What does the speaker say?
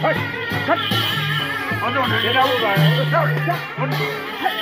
快，快！好，这往哪？别耽误了，快点，